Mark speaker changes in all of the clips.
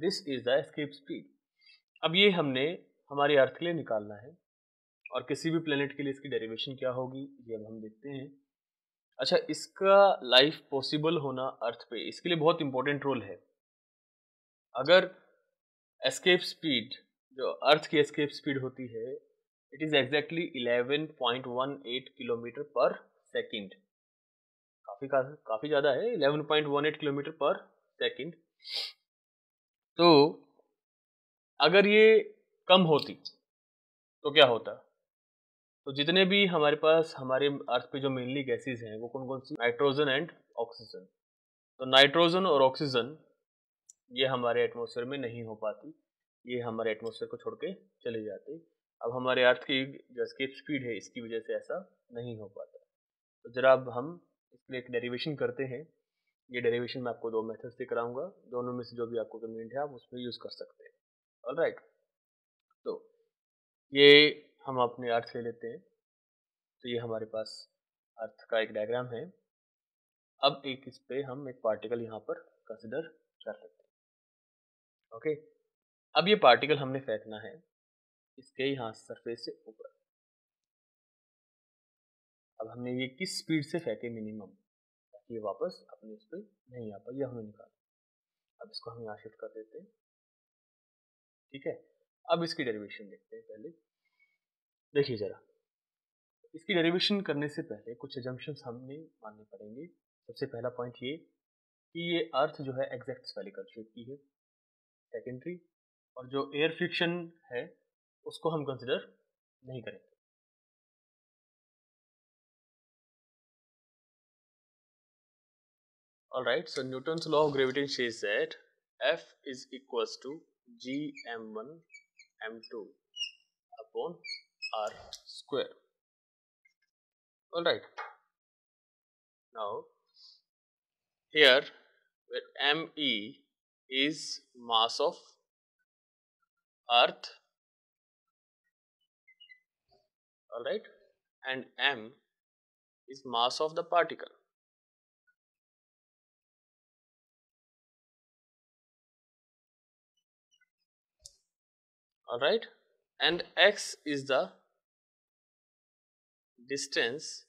Speaker 1: This is the escape speed अब ये हमने हमारे अर्थ के लिए निकालना है और किसी भी प्लेनेट के लिए इसकी डेरिवेशन क्या होगी, ये अब हम देखते हैं। अच्छा इसका लाइफ पॉसिबल होना अर्थ पे, इसके लिए बहुत इंपॉर्टेंट रोल है। अगर एस्केप स्पीड जो अर्थ की एस्केप स्पीड होती है it is exactly 11.18 kilometre per second काफ़ी काफ़ी ज़्यादा है 11.18 किलोमीटर पर सेकंड तो अगर ये कम होती तो क्या होता? तो जितने भी हमारे पास, हमारे अर्थ पे जो मेनली गैसेस हैं, वो कौन कौन सी? नाइट्रोजन एंड ऑक्सीजन तो नाइट्रोजन और ऑक्सीजन ये हमारे एटमोसफेयर में नहीं हो पाती। ये हमारे एटमोसफेयर को छोड़ के चले जाते। अब हमारे अर्थ की जो स्केप स्पीड है, इसकी वजह से ऐसा नहीं हो पाता। तो जरा अब हम इसके लिए एक डेरिवेशन करते हैं। ये डेरिवेशन मैं आपको दो मेथड से कराऊँगा। दोनों में से जो भी आपको कन्वीनियंट है, आप उसमें यूज़ कर सकते हैं। ऑल राइट तो ये हम अपने अर्थ ले लेते हैं। तो ये हमारे पास अर्थ का एक डायग्राम है। अब एक इस पर हम एक पार्टिकल यहाँ पर कंसिडर कर लेते हैं। ओके अब ये पार्टिकल हमने फेंकना है इसके यहाँ सरफेस से ऊपर। अब हमने ये किस स्पीड से फेंके मिनिमम ये वापस अपने उस पर नहीं आ पाई, ये हमने निकाला। अब इसको हम यहाँ शिफ्ट कर देते हैं। ठीक है? अब इसकी डेरिवेशन देखते हैं पहले। देखिए ज़रा, इसकी डेरिवेशन करने से पहले कुछ एजम्पन्स हमने मानने पड़ेंगे। सबसे पहला पॉइंट ये कि ये अर्थ जो है एग्जैक्ट स्पेलिकल शेप की है। सेकेंडरी और जो एयर फ्रिक्शन है, उसको हम कंसिडर नहीं करेंगे। Alright, so Newton's law of gravity says that F is equals to gm1 m2 upon r square. Alright, now here where me is mass of earth alright and m is mass of the particle alright? And x is the distance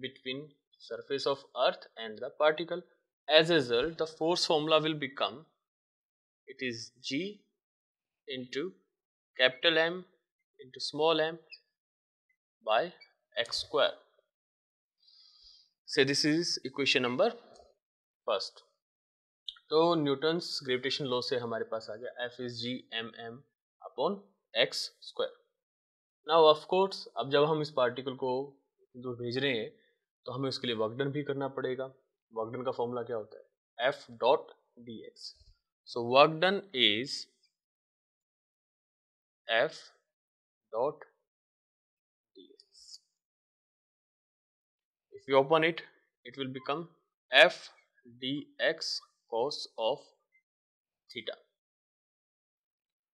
Speaker 1: between surface of earth and the particle. As a result the force formula will become it is g into capital M into small m by x square. So this is equation number first तो Newton's gravitation law से हमारे पास आ गया F is G M M upon X square ना of course अब जब हम इस पार्टिकल को दूर भेज रहे हैं तो हमें उसके लिए वर्कडन भी करना पड़ेगा। वर्कडन का फॉर्मूला क्या होता है? F dot D X so work done is F dot D X if you it it it will become f dx cos of theta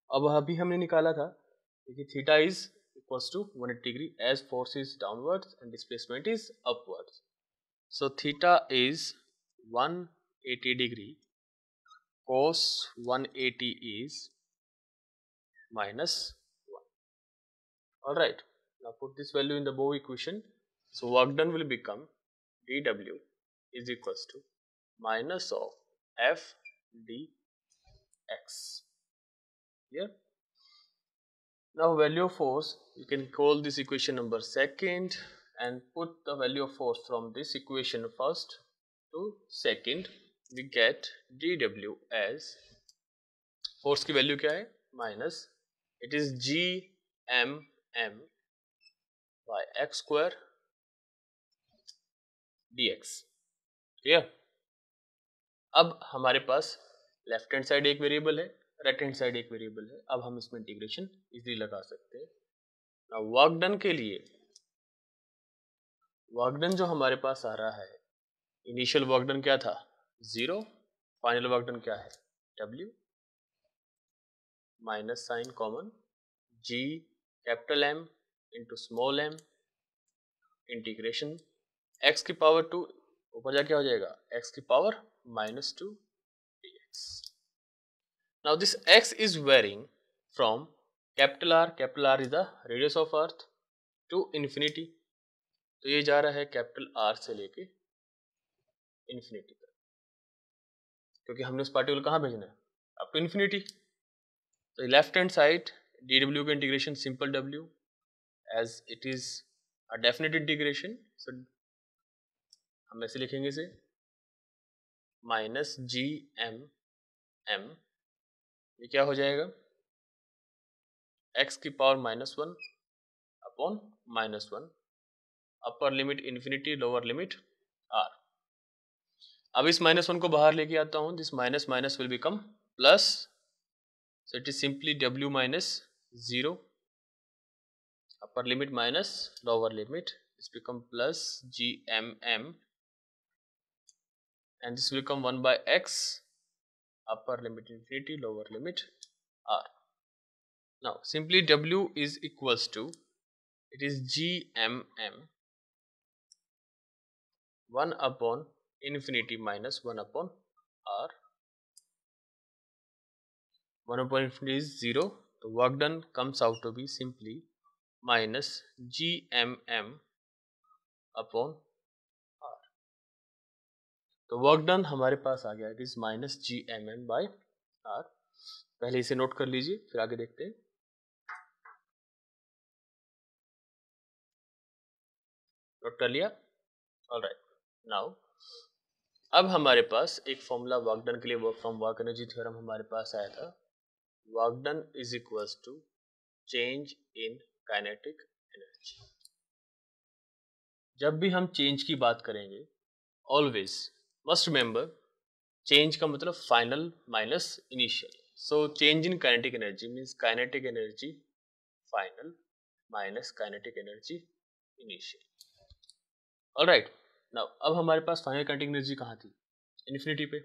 Speaker 1: अब अभी हमने निकाला था देखिए theta is equals to 180 degree as force is downwards and displacement is upwards so theta is 180 degree cos 180 is minus 1 all right now put this value in the bow equation so work done will become dw is equals to minus of f dx here now value of force you can call this equation number second and put the value of force from this equation first to second we get dw as force की value क्या है minus it is g m m by x square dx clear अब हमारे पास left hand side एक variable है right hand side एक variable है। अब हम इसमें इंटीग्रेशन इजीली लगा सकते हैं। वर्क डन के लिए वर्क डन जो हमारे पास आ रहा है इनिशियल वर्क डन क्या था? ज़ीरो फाइनल वर्क डन क्या है? W minus sign common G capital M into small M integration X की पावर टू ऊपर जाके हो जाएगा एक्स की power minus two D x. Now this x is varying from capital R, capital R is the radius of earth to infinity. तो ये जा रहा है कैपिटल आर से लेके इन्फिनिटी तक क्योंकि हमने उस पार्टिकल कहाँ भेजना है अप टू इन्फिनिटी तो left hand side D W का integration simple W as it is a definite integration so हम ऐसे लिखेंगे इसे। माइनस जी एम एम, ये क्या हो जाएगा? एक्स की power minus one upon minus one, upper limit infinity, lower limit R. अब इस माइनस वन को बाहर लेके आता हूँ, this minus minus will become plus so it is simply w minus 0 upper limit minus lower limit this become plus gmm and this will become 1 by x upper limit infinity lower limit r. Now simply w is equals to it is gmm 1 upon infinity minus 1 upon r. 1 upon infinity is 0 the work done comes out to be simply minus gmm upon तो work done हमारे पास आ गया it is minus G M M by R पहले इसे note कर लीजिए, फिर आगे देखते हैं। नोट कर लिया? ऑल राइट नाउ अब हमारे पास एक फॉर्मूला वर्क डन के लिए work from work energy theorem हमारे पास आया था। Work done is equals to change in kinetic energy जब भी हम चेंज की बात करेंगे ऑलवेज मस्ट रिमेंबर चेंज का मतलब final minus initial so change in kinetic energy means kinetic energy final minus kinetic energy initial all right now अब हमारे पास फाइनल काइनेटिक एनर्जी कहाँ थी? इन्फिनिटी पे.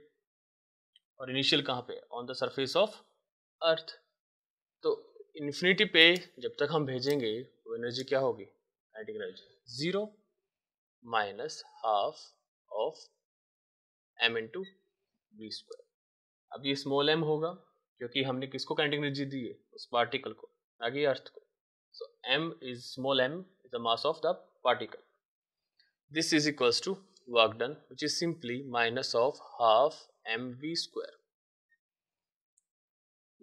Speaker 1: और इनिशियल कहाँ पे? On the surface of earth तो इन्फिनिटी पे जब तक हम भेजेंगे, वो एनर्जी क्या होगी? Kinetic energy zero minus half of M into V square अब ये स्मॉल एम होगा, क्योंकि हमने किसको काइनेटिक एनर्जी दी है? उस पार्टिकल को आगे अर्थ को. So M is small M is the mass of the particle this is equals to work done which is simply minus of half M V square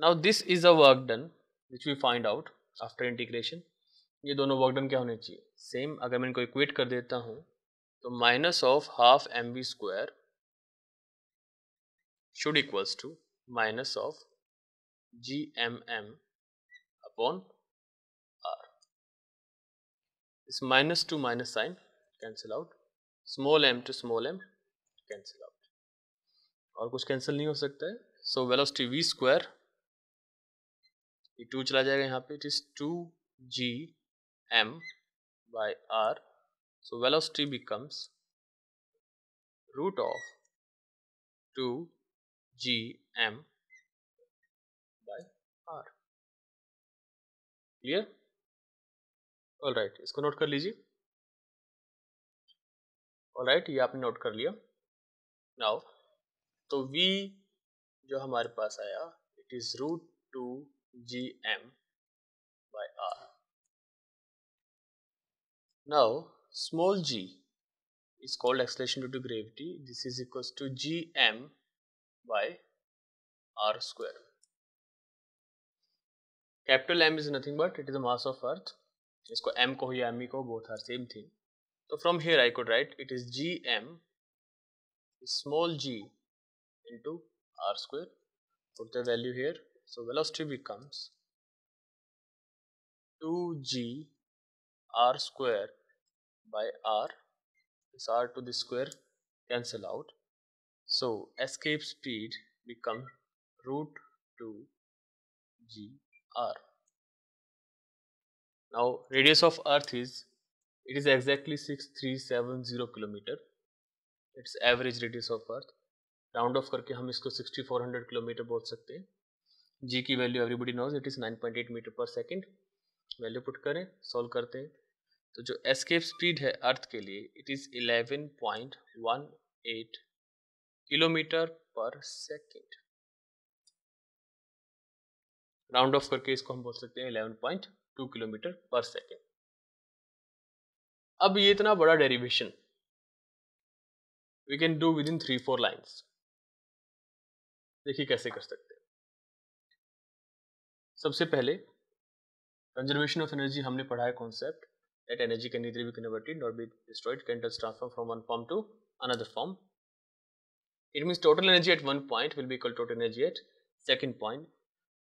Speaker 1: now, this is a work done, which we find out after integration. ये दोनों work done क्या होने चाहिए? Same अगर मैं इनको equate कर देता हूँ तो minus of half M V square should equals to minus of G M M upon R इस minus to minus sign cancel out small M to small M cancel out और कुछ कैंसिल नहीं हो सकता है। सो वेलोसिटी वी स्क्वायर ये two चला जाएगा यहाँ पे। It is two G M by R so velocity becomes root of two G M by R clear all right इसको नोट कर लीजिए। ऑल राइट ये आपने नोट कर लिया। नाउ तो वी जो हमारे पास आया it is root two G M by R now small G is called acceleration due to gravity this is equal to G M by r square. Capital M is nothing but it is the mass of earth. इसको m को या m को both are same thing. So from here I could write it is gm small g into r square. Put the value here so velocity becomes 2g r square by r. This r to the square cancel out. So escape speed become root 2 g r. Now radius of earth is it is exactly 6370 kilometer. It's average radius of earth. Round off करके हम इसको 6400 kilometre बोल सकते हैं G की value everybody knows it is 9.8 metre per second value put करें solve करते हैं तो जो एस्केप स्पीड है अर्थ के लिए it is 11.18 kilometre per second. Round off करके इसको हम बोल सकते हैं 11.2 किलोमीटर पर सेकेंड। अब ये इतना बड़ा derivation we can do within three four lines देखिए कैसे कर सकते हैं। सबसे पहले कंजर्वेशन ऑफ़ एनर्जी हमने पढ़ा है concept that energy can neither be converted nor be destroyed, can just transform from one form to another it means total energy at one point will be equal total energy at second point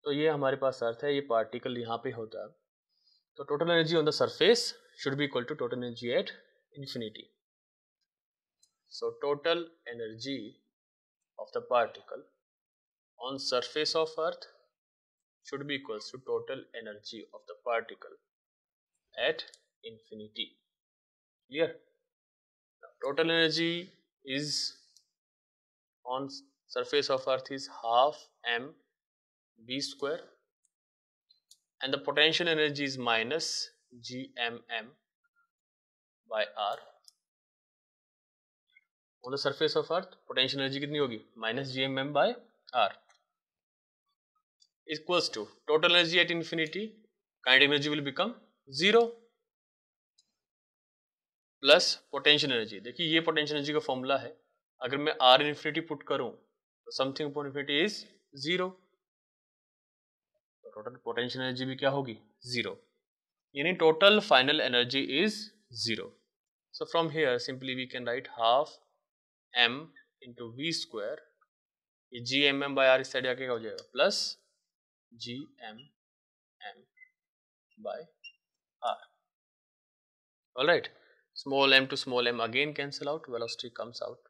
Speaker 1: तो ये हमारे पास अर्थ है, ये particle यहाँ पे होता है। तो total energy on the surface should be equal to total energy at infinity so total energy of the particle on surface of earth should be equal to total energy of the particle at infinity clear total energy is on surface of earth is half m v square, and the potential energy is minus M by R on the surface of earth potential energy कितनी होगी? M M by R equals to total energy at infinity kinetic energy will become zero plus potential energy देखिए, ये potential energy का formula है। अगर मैं R infinity put करूँ तो something upon infinity is zero total potential energy भी क्या होगी? ज़ीरो यानी total final energy is zero so from here simply we can write half M into V square ये G M M by R इस side आके क्या हो जाएगा? Plus G M M by R all right small M to small M again cancel out velocity comes out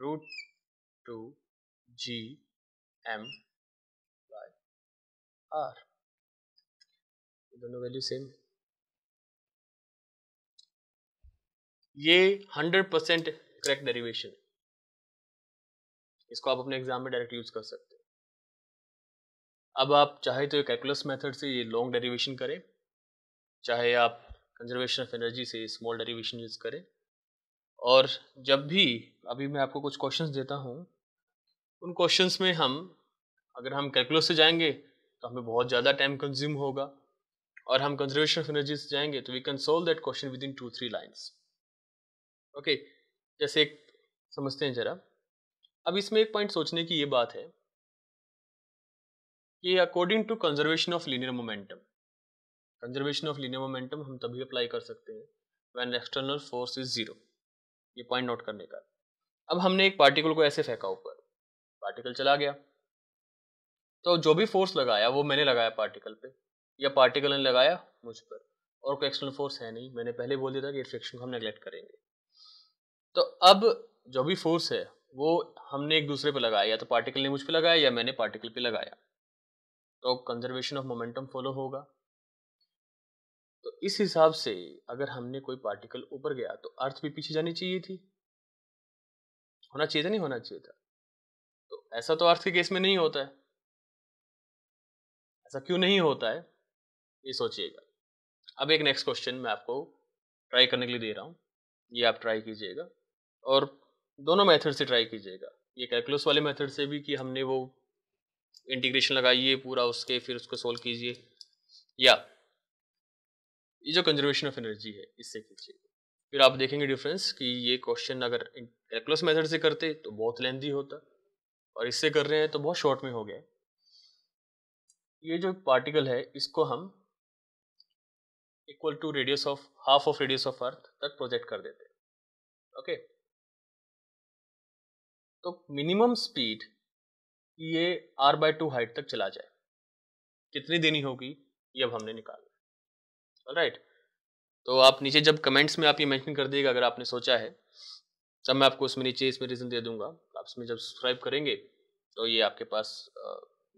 Speaker 1: root 2 g m by r. दोनों value same ये hundred percent correct derivation इसको आप अपने exam में direct use कर सकते हैं। अब आप चाहे तो कैलकुलस मेथड से ये लॉन्ग डेरिवेशन करें, चाहे आप कंजर्वेशन ऑफ़ एनर्जी से स्मॉल डेरिवेशन यूज़ करें, और जब भी अभी मैं आपको कुछ क्वेश्चंस देता हूँ। उन क्वेश्चंस में हम, अगर हम कैलकुलस से जाएँगे तो हमें बहुत ज़्यादा टाइम कंज्यूम होगा। और हम कंजर्वेशन ऑफ़ एनर्जी से जाएँगे तो we can solve that question with in two three lines okay जैसे एक, समझते हैं जरा। अब इसमें एक पॉइंट सोचने की ये बात है कि according to conservation of linear momentum conservation of linear momentum हम तभी अप्लाई कर सकते हैं when external force is zero ये पॉइंट नोट करने का। अब हमने एक पार्टिकल को ऐसे फेंका ऊपर। पार्टिकल चला गया। तो जो भी फोर्स लगाया, वो मैंने लगाया पार्टिकल पे, या पार्टिकल ने लगाया मुझ पर। और कोई एक्सटर्नल फोर्स है नहीं। मैंने पहले बोल दिया था कि रिफ्लेक्शन को हम नेग्लेक्ट करेंगे। तो अब जो भी फोर्स है, वो हमने एक दूसरे पे लगाया। या तो पार्टिकल ने मुझ पर लगाया, या मैंने पार्टिकल पे लगाया। तो कंजर्वेशन ऑफ़ मोमेंटम फॉलो होगा। तो इस हिसाब से अगर हमने कोई पार्टिकल ऊपर गया तो अर्थ भी पीछे जानी चाहिए थी। होना चाहिए था, नहीं होना चाहिए था। तो ऐसा तो अर्थ के केस में नहीं होता है। ऐसा क्यों नहीं होता है, ये सोचिएगा। अब एक नेक्स्ट क्वेश्चन मैं आपको ट्राई करने के लिए दे रहा हूँ। ये आप ट्राई कीजिएगा और दोनों मेथड से ट्राई कीजिएगा। ये कैलकुलस वाले मेथड से भी कि हमने वो इंटीग्रेशन लगाइए पूरा उसके, फिर उसको सोल्व कीजिए। या ये जो कंजर्वेशन ऑफ़ एनर्जी है, इससे कीजिए फिर आप देखेंगे डिफरेंस कि ये क्वेश्चन अगर कैलकुलस मेथड से करते तो बहुत लेंदी होता। और इससे कर रहे हैं तो बहुत शॉर्ट में हो गया। ये जो पार्टिकल है, इसको हम equal to radius of half of radius of earth तक प्रोजेक्ट कर देते हैं। ओके तो मिनिमम स्पीड ये आर बाय टू हाइट तक चला जाए। कितनी देनी होगी, ये अब हमने निकालना राइट तो आप नीचे जब कमेंट्स में आप ये मेंशन कर दिएगा, अगर आपने सोचा है तब मैं आपको उसमें नीचे इसमें रीज़न दे दूँगा, आप इसमें जब सब्सक्राइब करेंगे तो ये आपके पास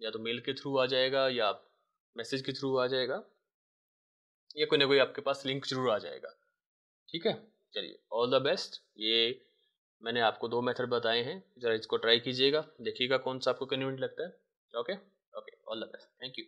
Speaker 1: या तो मेल के थ्रू आ जाएगा, या मैसेज के थ्रू आ जाएगा, या कोई ना कोई आपके पास लिंक ज़रूर आ जाएगा। ठीक है? चलिए ऑल द बेस्ट ये मैंने आपको दो मेथड बताए हैं। ज़रा इसको ट्राई कीजिएगा, देखिएगा कौन सा आपको कन्वीनियंट लगता है। Okay okay all the best thank you